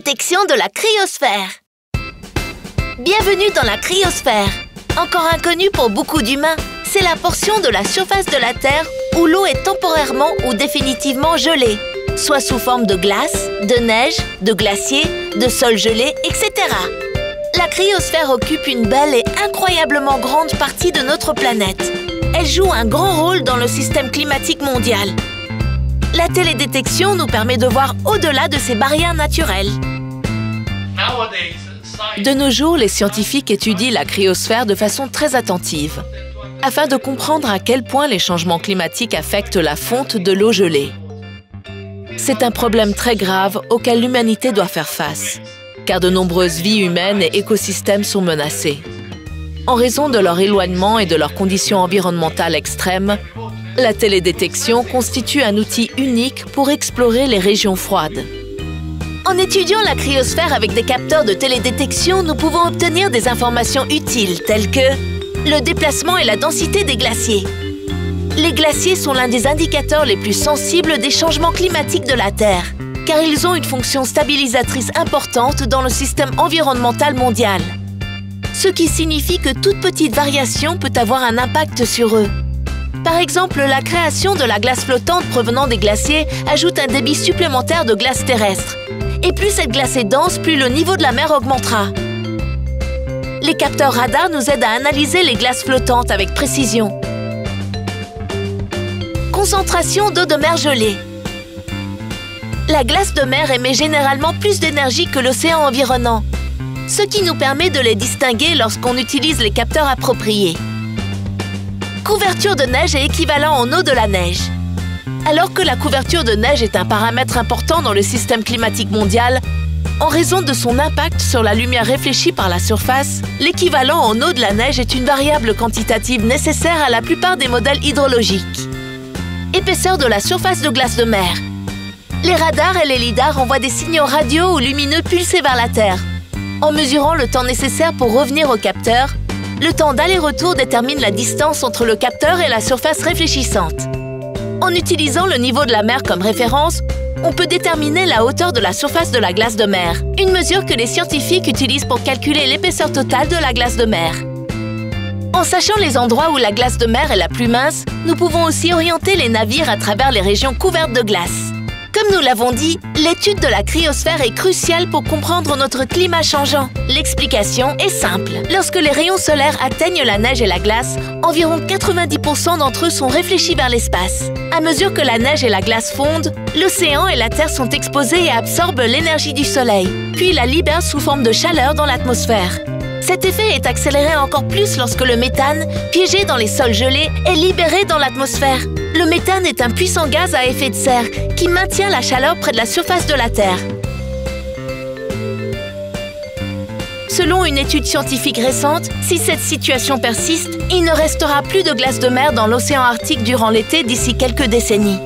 de la cryosphère. Bienvenue dans la cryosphère. Encore inconnue pour beaucoup d'humains, c'est la portion de la surface de la Terre où l'eau est temporairement ou définitivement gelée, soit sous forme de glace, de neige, de glacier, de sol gelé, etc. La cryosphère occupe une belle et incroyablement grande partie de notre planète. Elle joue un grand rôle dans le système climatique mondial. La télédétection nous permet de voir au-delà de ces barrières naturelles. De nos jours, les scientifiques étudient la cryosphère de façon très attentive, afin de comprendre à quel point les changements climatiques affectent la fonte de l'eau gelée. C'est un problème très grave auquel l'humanité doit faire face, car de nombreuses vies humaines et écosystèmes sont menacés. En raison de leur éloignement et de leurs conditions environnementales extrêmes, la télédétection constitue un outil unique pour explorer les régions froides. En étudiant la cryosphère avec des capteurs de télédétection, nous pouvons obtenir des informations utiles telles que le déplacement et la densité des glaciers. Les glaciers sont l'un des indicateurs les plus sensibles des changements climatiques de la Terre, car ils ont une fonction stabilisatrice importante dans le système environnemental mondial. Ce qui signifie que toute petite variation peut avoir un impact sur eux. Par exemple, la création de la glace flottante provenant des glaciers ajoute un débit supplémentaire de glace terrestre, et plus cette glace est dense, plus le niveau de la mer augmentera. Les capteurs radars nous aident à analyser les glaces flottantes avec précision. Concentration d'eau de mer gelée. La glace de mer émet généralement plus d'énergie que l'océan environnant, ce qui nous permet de les distinguer lorsqu'on utilise les capteurs appropriés. Couverture de neige est équivalent en eau de la neige. Alors que la couverture de neige est un paramètre important dans le système climatique mondial, en raison de son impact sur la lumière réfléchie par la surface, l'équivalent en eau de la neige est une variable quantitative nécessaire à la plupart des modèles hydrologiques. Épaisseur de la surface de glace de mer. Les radars et les lidars envoient des signaux radio ou lumineux pulsés vers la Terre. En mesurant le temps nécessaire pour revenir au capteur, le temps d'aller-retour détermine la distance entre le capteur et la surface réfléchissante. En utilisant le niveau de la mer comme référence, on peut déterminer la hauteur de la surface de la glace de mer, une mesure que les scientifiques utilisent pour calculer l'épaisseur totale de la glace de mer. En sachant les endroits où la glace de mer est la plus mince, nous pouvons aussi orienter les navires à travers les régions couvertes de glace. Comme nous l'avons dit, l'étude de la cryosphère est cruciale pour comprendre notre climat changeant. L'explication est simple. Lorsque les rayons solaires atteignent la neige et la glace, environ 90% d'entre eux sont réfléchis vers l'espace. À mesure que la neige et la glace fondent, l'océan et la Terre sont exposés et absorbent l'énergie du Soleil, puis la libèrent sous forme de chaleur dans l'atmosphère. Cet effet est accéléré encore plus lorsque le méthane, piégé dans les sols gelés, est libéré dans l'atmosphère. Le méthane est un puissant gaz à effet de serre qui maintient la chaleur près de la surface de la Terre. Selon une étude scientifique récente, si cette situation persiste, il ne restera plus de glace de mer dans l'océan Arctique durant l'été d'ici quelques décennies.